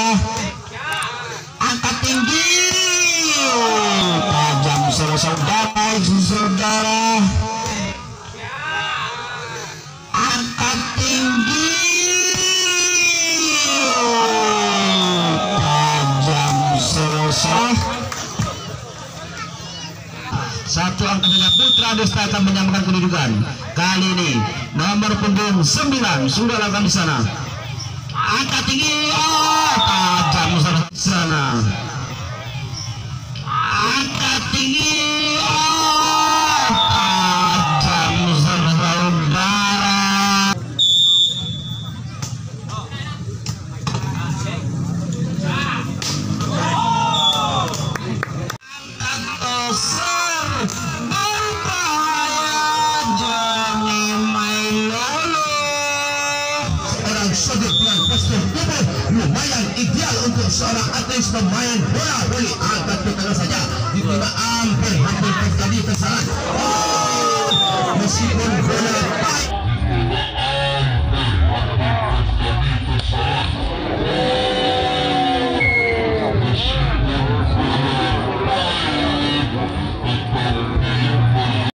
saudara angkat tinggi. Tajam saudara saudara. Angkat tinggi. Tajam selesai satu angka Putra Desta akan menyamakan kedudukan. Kali ini nomor punggung 9 sudah lakukan di sana angkat tinggi oh sudut dengan postur tubuh lumayan ideal untuk seorang atlet pemain bola. Voli angkat ke tangan saja. Diterima hampir hampir terjadi kesalahan. Oh, meskipun